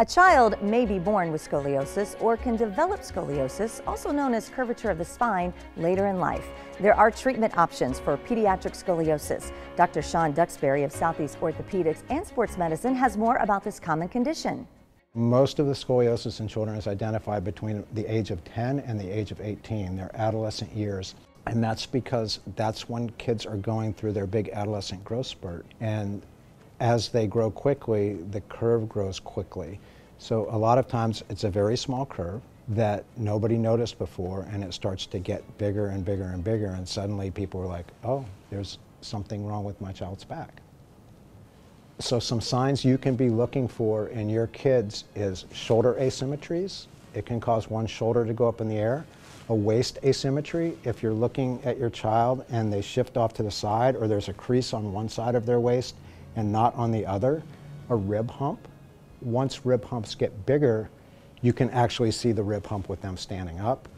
A child may be born with scoliosis or can develop scoliosis, also known as curvature of the spine, later in life. There are treatment options for pediatric scoliosis. Dr. Shawn Duxbury of Southeast Orthopedics and Sports Medicine has more about this common condition. Most of the scoliosis in children is identified between the age of 10 and the age of 18, their adolescent years. And that's because that's when kids are going through their big adolescent growth spurt. And as they grow quickly, the curve grows quickly. So a lot of times it's a very small curve that nobody noticed before and it starts to get bigger and bigger and bigger and suddenly people are like, oh, there's something wrong with my child's back. So some signs you can be looking for in your kids is shoulder asymmetries. It can cause one shoulder to go up in the air. A waist asymmetry, if you're looking at your child and they shift off to the side or there's a crease on one side of their waist, and not on the other, a rib hump. Once rib humps get bigger, you can actually see the rib hump with them standing up.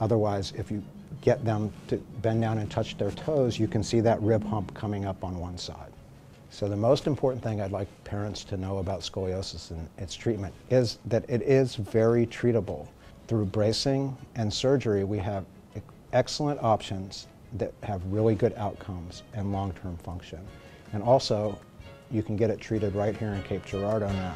Otherwise, if you get them to bend down and touch their toes, you can see that rib hump coming up on one side. So the most important thing I'd like parents to know about scoliosis and its treatment is that it is very treatable. Through bracing and surgery, we have excellent options that have really good outcomes and long-term function. And also, you can get it treated right here in Cape Girardeau now.